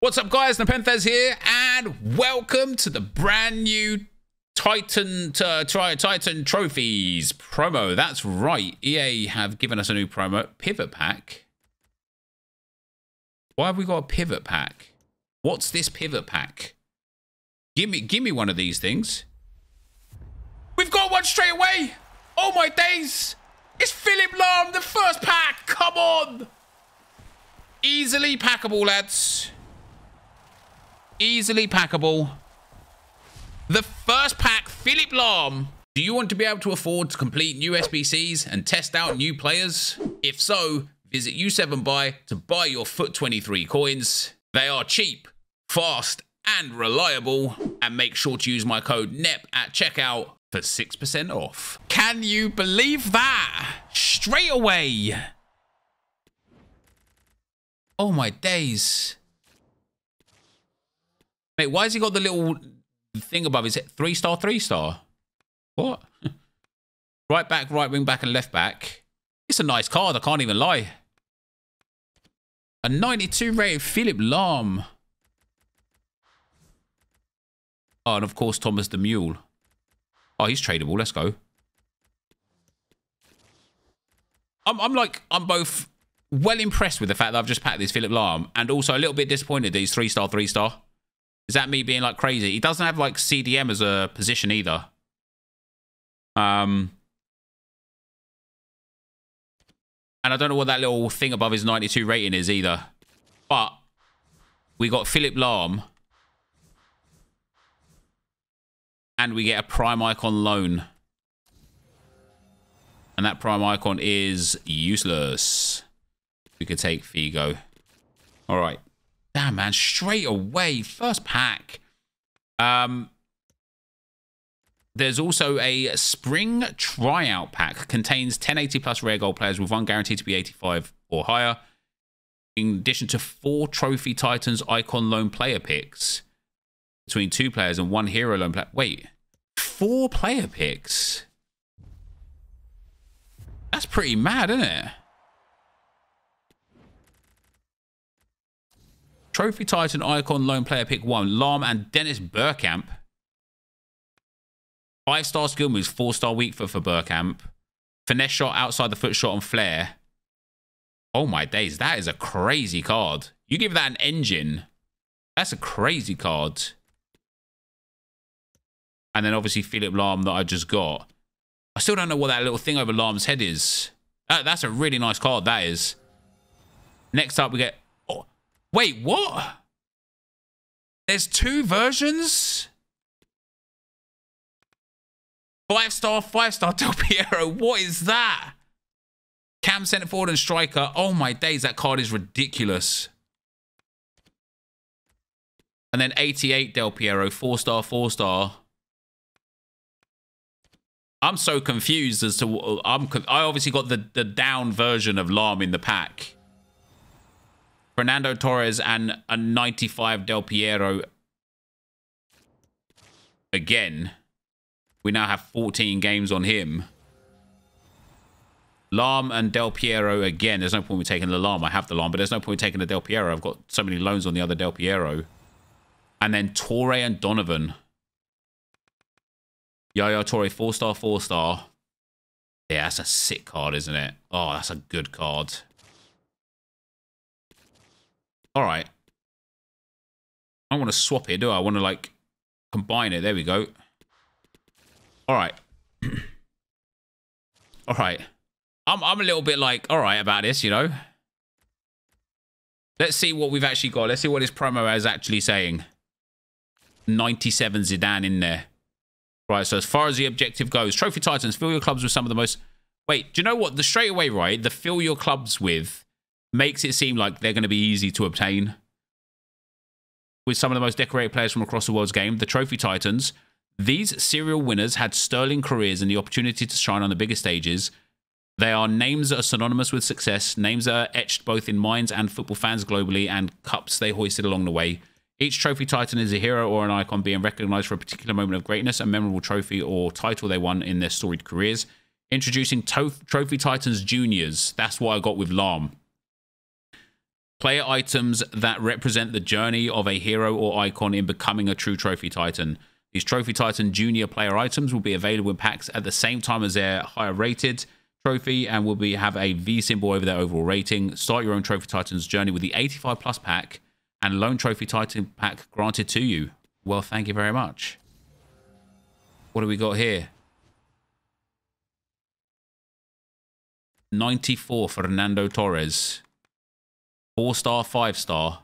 What's up, guys? Nepenthez here, and welcome to the brand new Titan uh, Titan Trophies promo. That's right. EA have given us a new promo pivot pack. Why have we got a pivot pack? What's this pivot pack? Give me, give me one of these things. We've got one straight away. Oh my days! It's Philipp Lahm, the first pack. Come on! Easily packable, lads. Easily packable. The first pack, Philipp Lahm. Do you want to be able to afford to complete new SBCs and test out new players? If so, visit U7Buy to buy your FUT23 coins. They are cheap, fast, and reliable. And make sure to use my code NEP at checkout for 6% off. Can you believe that? Straight away. Oh my days. Mate, why has he got the little thing above his head? Three star, three star. What? right back, right wing back, and left back. It's a nice card, I can't even lie. A 92 rated Philipp Lahm. Oh, and of course, Thomas the Mule. Oh, he's tradable. Let's go. I'm, I'm like, I'm both well impressed with the fact that I've just packed this Philipp Lahm and also a little bit disappointed that he's three star, three star. Is that me being like crazy? He doesn't have like CDM as a position either. Um, and I don't know what that little thing above his 92 rating is either. But we got Philipp Lahm. And we get a prime icon loan. And that prime icon is useless. We could take Figo. All right. Damn, man. Straight away. First pack. Um, there's also a spring tryout pack. Contains 1080 plus rare gold players with one guaranteed to be 85 or higher. In addition to four Trophy Titans icon loan player picks. Between two players and one hero loan player. Wait. Four player picks? That's pretty mad, isn't it? Trophy Titan Icon Loan Player Pick 1, Lahm and Dennis Bergkamp. Five star skill moves, four star weak foot for Bergkamp. Finesse shot outside the foot shot on Flair. Oh my days, that is a crazy card. You give that an engine. That's a crazy card. And then obviously Philipp Lahm that I just got. I still don't know what that little thing over Lahm's head is. That, that's a really nice card, that is. Next up, we get Wait, what? There's two versions? Five star, five star Del Piero. What is that? Cam centre forward and striker. Oh my days, that card is ridiculous. And then 88 Del Piero, four star, four star. I'm so confused as to I'm. I obviously got the the down version of Lahm in the pack. Fernando Torres and a 95 Del Piero. Again, we now have 14 games on him. Lahm and Del Piero again. There's no point in taking the Lahm. I have the Lahm, but there's no point in taking the Del Piero. I've got so many loans on the other Del Piero. And then Toure and Donovan. Yaya Toure, four star, four star. Yeah, that's a sick card, isn't it? Oh, that's a good card. All right. I don't want to swap it, do I? I want to, like, combine it. There we go. All right. all right. I'm, I'm a little bit, like, all right about this, you know? Let's see what we've actually got. Let's see what this promo is actually saying. 97 Zidane in there. Right, so as far as the objective goes, Trophy Titans, fill your clubs with some of the most... Wait, do you know what? The straight away, right? The fill your clubs with makes it seem like they're going to be easy to obtain. With some of the most decorated players from across the world's game, the Trophy Titans, these serial winners had sterling careers and the opportunity to shine on the bigger stages. They are names that are synonymous with success, names that are etched both in minds and football fans globally, and cups they hoisted along the way. Each trophy titan is a hero or an icon being recognized for a particular moment of greatness, a memorable trophy or title they won in their storied careers. Introducing Trophy Titans Juniors. That's what I got with Lahm. Player items that represent the journey of a hero or icon in becoming a true Trophy Titan. These Trophy Titan Junior player items will be available in packs at the same time as their higher rated trophy and will be have a V symbol over their overall rating. Start your own Trophy Titans journey with the 85 plus pack and Loan Trophy Titan pack granted to you. Well, thank you very much. What do we got here? 94 Fernando Torres. Four star, five star.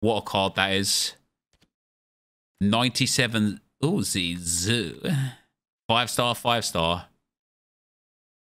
What a card that is. 97 Zizou. Five star, five star.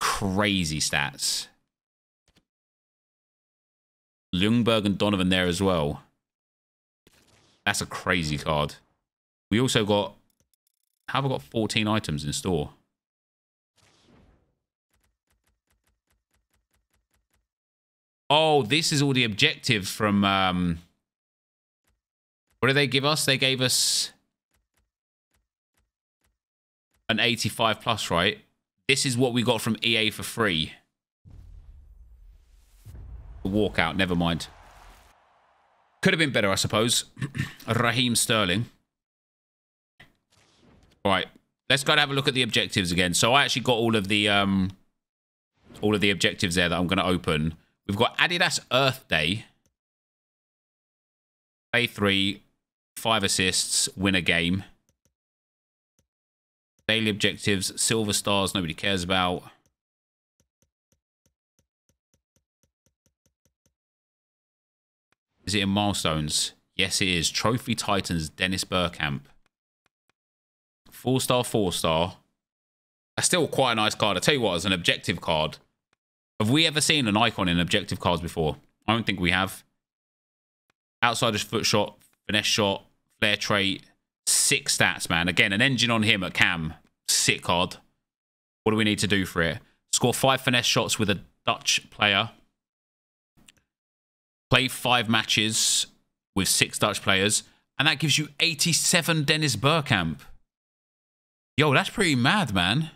Crazy stats. Ljungberg and Donovan there as well. That's a crazy card. We also got... Have I got 14 items in store? Oh, this is all the objective from... Um, what did they give us? They gave us an 85 plus, right? This is what we got from EA for free. The walkout, never mind. Could have been better, I suppose. Raheem Sterling. All right, let's go and have a look at the objectives again. So I actually got all of the um, all of the objectives there that I'm going to open. We've got Adidas Earth Day. Day three, five assists, win a game. Daily objectives, silver stars, nobody cares about. Is it in milestones? Yes, it is. Trophy Titans, Dennis Bergkamp. Four star, four star. That's still quite a nice card. I tell you what, as an objective card, have we ever seen an icon in objective cards before? I don't think we have. Outsider's foot shot, finesse shot, flair trait, six stats, man. Again, an engine on him at cam. Sick card. What do we need to do for it? Score five finesse shots with a Dutch player. Play five matches with six Dutch players. And that gives you 87 Dennis Bergkamp. Yo, that's pretty mad, man.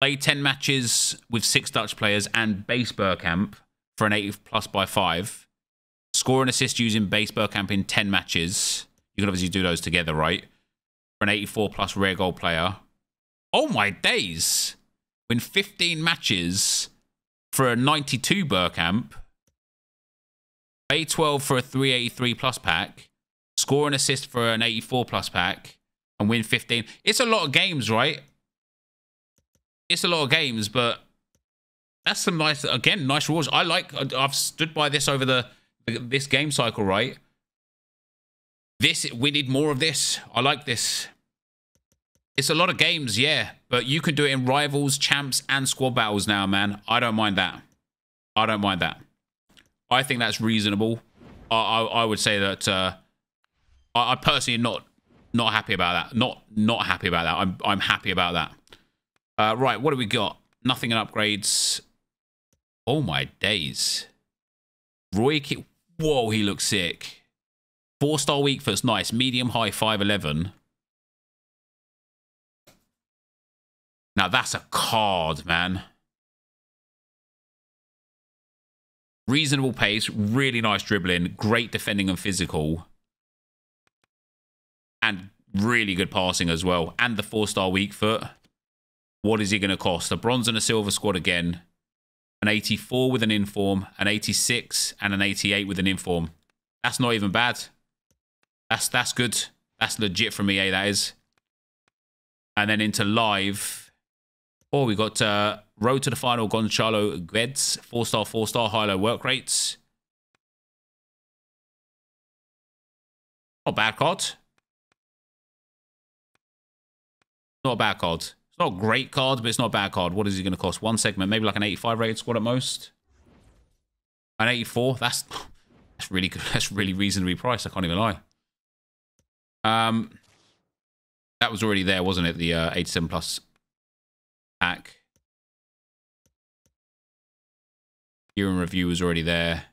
Play 10 matches with six Dutch players and base Bergkamp for an 80 plus by five. Score and assist using base Bergkamp in 10 matches. You can obviously do those together, right? For an 84 plus rare gold player. Oh my days! Win 15 matches for a 92 Bergkamp. A12 for a 383 plus pack. Score and assist for an 84 plus pack. And win 15. It's a lot of games, right? It's a lot of games, but that's some nice, again, nice rules. I like, I've stood by this over the this game cycle, right? This, we need more of this. I like this. It's a lot of games, yeah, but you can do it in rivals, champs, and squad battles now, man. I don't mind that. I don't mind that. I think that's reasonable. I, I, I would say that uh, I, I personally not not happy about that. Not not happy about that. I'm I'm happy about that. Uh, right, what do we got? Nothing in upgrades. Oh my days. Roy Whoa, he looks sick. Four star weak foot's nice. Medium high 5'11. Now that's a card, man. Reasonable pace, really nice dribbling, great defending and physical. And really good passing as well. And the four star weak foot. What is he going to cost? A bronze and a silver squad again an 84 with an inform, an 86, and an 88 with an inform. That's not even bad. That's that's good. That's legit from EA, that is. And then into live. Oh, we got uh, Road to the Final, Gonzalo Guedes, 4-star, 4-star, high-low work rates. Not bad card. Not a bad card not great card, but it's not a bad card. What is he going to cost? One segment, maybe like an 85 rated squad at most. An 84. That's that's really good. That's really reasonably priced. I can't even lie. Um, that was already there, wasn't it? The uh, 87 plus pack. Year in review was already there.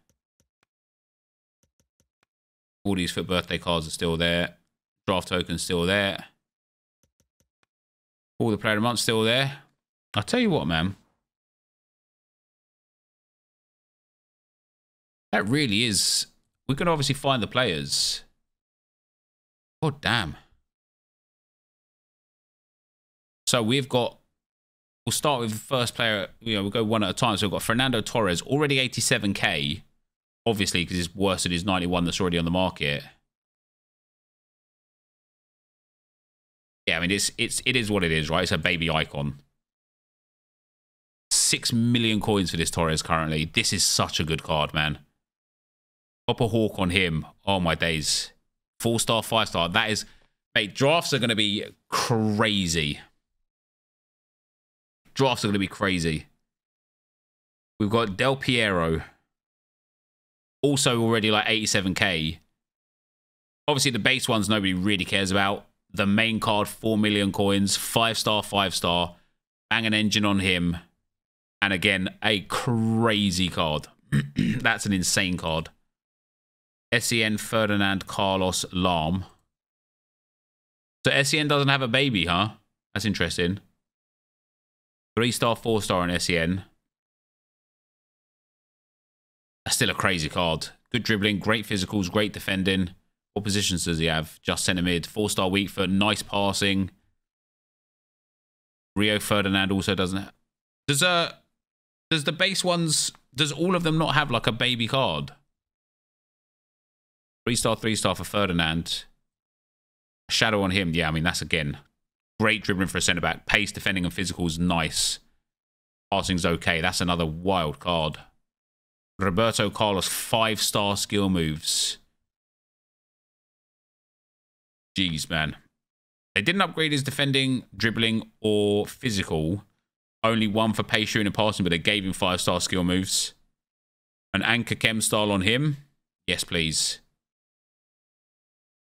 All these for birthday cards are still there. Draft tokens still there. All the player of the month still there. I'll tell you what, man. That really is. We can obviously find the players. Oh, damn. So we've got, we'll start with the first player. You know, we'll go one at a time. So we've got Fernando Torres, already 87k. Obviously, because it's worse than his 91 that's already on the market. Yeah, I mean, it's, it's, it is what it is, right? It's a baby icon. Six million coins for this Torres currently. This is such a good card, man. Pop a hawk on him. Oh, my days. Four star, five star. That is, mate, drafts are going to be crazy. Drafts are going to be crazy. We've got Del Piero. Also already like 87k. Obviously, the base ones nobody really cares about. The main card, 4 million coins. Five star, five star. Bang an engine on him. And again, a crazy card. That's an insane card. Sen Ferdinand Carlos Lahm. So Sen doesn't have a baby, huh? That's interesting. Three star, four star on Sen. That's still a crazy card. Good dribbling, great physicals, great defending. What positions does he have? Just centre mid, four star weak foot, nice passing. Rio Ferdinand also doesn't. Have... Does uh, does the base ones? Does all of them not have like a baby card? Three star, three star for Ferdinand. Shadow on him. Yeah, I mean, that's again great dribbling for a centre back. Pace, defending, and physical is nice. Passing's okay. That's another wild card. Roberto Carlos, five star skill moves. Jeez, man. They didn't upgrade his defending, dribbling, or physical. Only one for pace, shooting, and passing, but they gave him five star skill moves. An anchor chem style on him? Yes, please.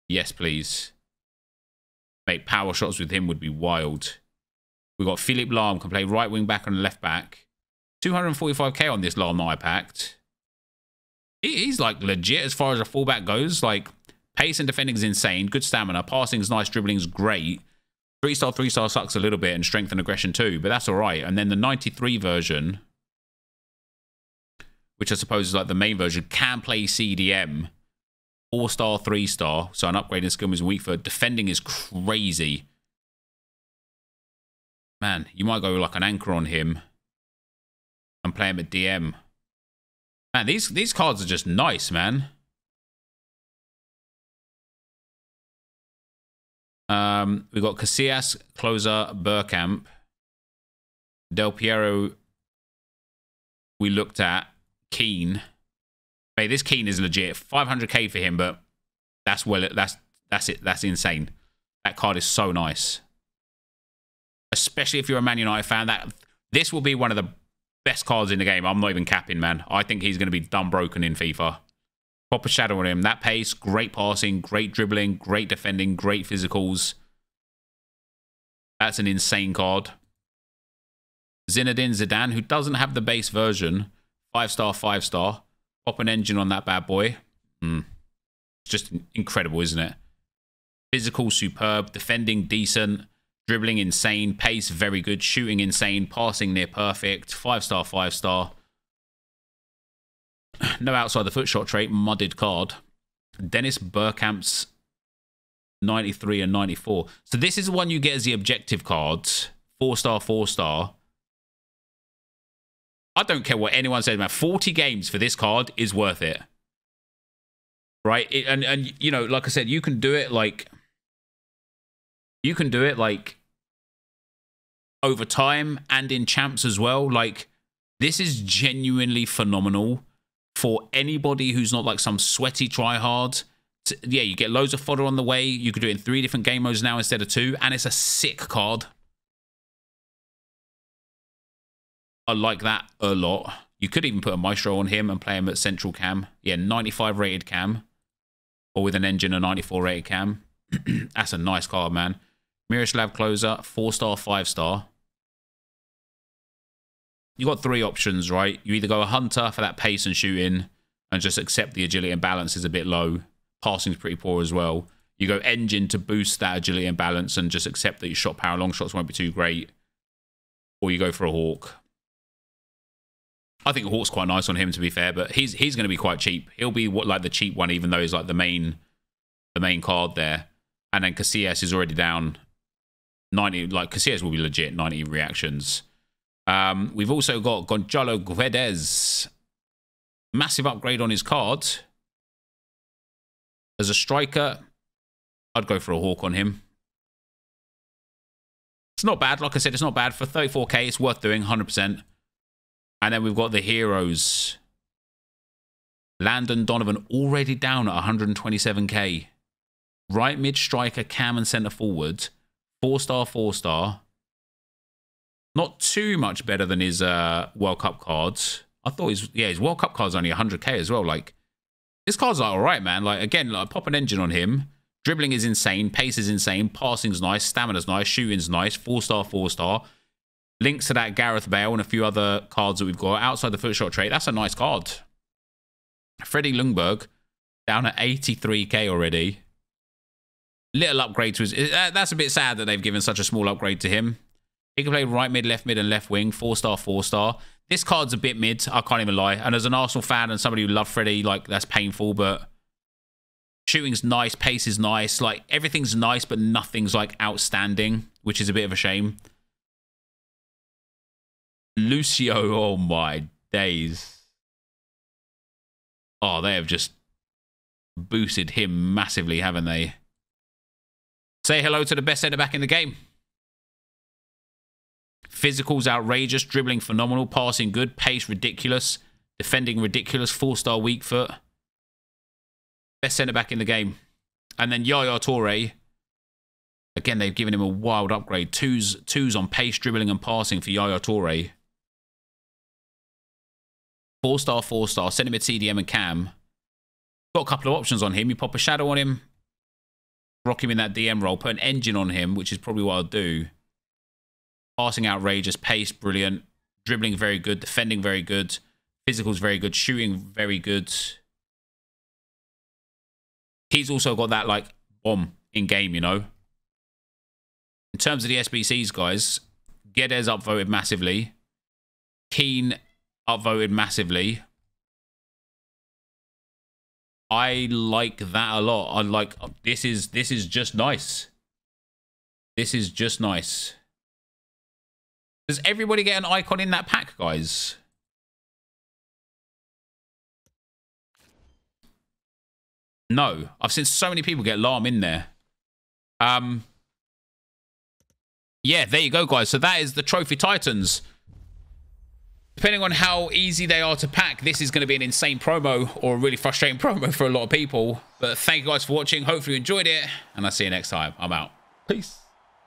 Yes, please. Make power shots with him would be wild. We've got Philipp Lahm, can play right wing back and left back. 245k on this Lahm that I packed. He's like legit as far as a fullback goes. Like pace and defending is insane. Good stamina. Passing is nice. Dribbling is great. Three star, three star sucks a little bit, and strength and aggression too, but that's all right. And then the 93 version, which I suppose is like the main version, can play CDM Four star, three star. So an upgrade in skill is weak for defending is crazy. Man, you might go like an anchor on him and play him at DM. Man, these these cards are just nice, man. Um, we got Casillas, Klose, Bergkamp. Del Piero. We looked at Keane. Mate, this Keane is legit. 500k for him, but that's well, that's that's it. That's insane. That card is so nice, especially if you're a Man United fan. That this will be one of the best cards in the game. I'm not even capping, man. I think he's going to be done broken in FIFA. Proper shadow on him. That pace, great passing, great dribbling, great defending, great physicals. That's an insane card. Zinedine Zidane, who doesn't have the base version, five star, five star. Pop an engine on that bad boy. Mm. It's just incredible, isn't it? Physical, superb. Defending, decent. Dribbling, insane. Pace, very good. Shooting, insane. Passing, near perfect. Five star, five star. No outside the foot shot trait. Mudded card. Dennis Bergkamp's 93 and 94. So this is the one you get as the objective cards. Four star, four star. I don't care what anyone says, man. 40 games for this card is worth it. Right? It, and, and, you know, like I said, you can do it like. You can do it like over time and in champs as well. Like, this is genuinely phenomenal for anybody who's not like some sweaty tryhard. Yeah, you get loads of fodder on the way. You could do it in three different game modes now instead of two, and it's a sick card. I like that a lot. You could even put a Maestro on him and play him at central cam. Yeah, 95 rated cam. Or with an engine, a 94 rated cam. That's a nice card, man. Miroslav Klose, 4-star, 5-star. You got three options, right? You either go a Hunter for that pace and shooting and just accept the agility and balance is a bit low. Passing's pretty poor as well. You go Engine to boost that agility and balance and just accept that your shot power long shots won't be too great. Or you go for a Hawk. I think a Hawk's quite nice on him to be fair, but he's he's going to be quite cheap. He'll be what like the cheap one, even though he's like the main the main card there. And then Casillas is already down 90. Like Casillas will be legit 90 reactions. Um, we've also got Gonzalo Guedes. Massive upgrade on his card. As a striker, I'd go for a Hawk on him. It's not bad. Like I said, it's not bad. For 34k, it's worth doing 100%. And then we've got the heroes. Landon Donovan already down at 127k. Right mid striker, cam and centre forward. Four star, four star. Not too much better than his uh, World Cup cards. I thought his yeah his World Cup cards only 100k as well. Like his cards are all right, man. Like again, like pop an engine on him. Dribbling is insane, pace is insane, passing's nice, stamina's nice, shooting's nice, four star, four star links to that Gareth Bale and a few other cards that we've got outside the foot shot trait. That's a nice card. Freddie Ljungberg down at 83k already. Little upgrade to his. Uh, that's a bit sad that they've given such a small upgrade to him. He can play right mid, left mid, and left wing. Four star, four star. This card's a bit mid. I can't even lie. And as an Arsenal fan and somebody who loved Freddie, like that's painful. But shooting's nice, pace is nice. Like everything's nice, but nothing's like outstanding, which is a bit of a shame. Lucio, oh my days. Oh, they have just boosted him massively, haven't they? Say hello to the best centre back in the game. Physicals outrageous, dribbling phenomenal, passing good, pace ridiculous, defending ridiculous, four star weak foot. Best centre back in the game. And then Yaya Toure. Again, they've given him a wild upgrade. Twos, twos on pace, dribbling, and passing for Yaya Toure. Four star, four star, send him a CDM and cam. Got a couple of options on him. You pop a shadow on him, rock him in that DM role, put an engine on him, which is probably what I'll do. Passing outrageous, pace brilliant, dribbling very good, defending very good, physicals very good, shooting very good. He's also got that like bomb in game, you know. In terms of the SBCs, guys, Guedes upvoted massively. Keane upvoted massively. I like that a lot. I like this is this is just nice. This is just nice. Does everybody get an icon in that pack, guys? No. I've seen so many people get Lahm in there. Um Yeah, there you go, guys. So that is the Trophy Titans. Depending on how easy they are to pack, this is going to be an insane promo or a really frustrating promo for a lot of people. But thank you guys for watching. Hopefully you enjoyed it. And I'll see you next time. I'm out. Peace.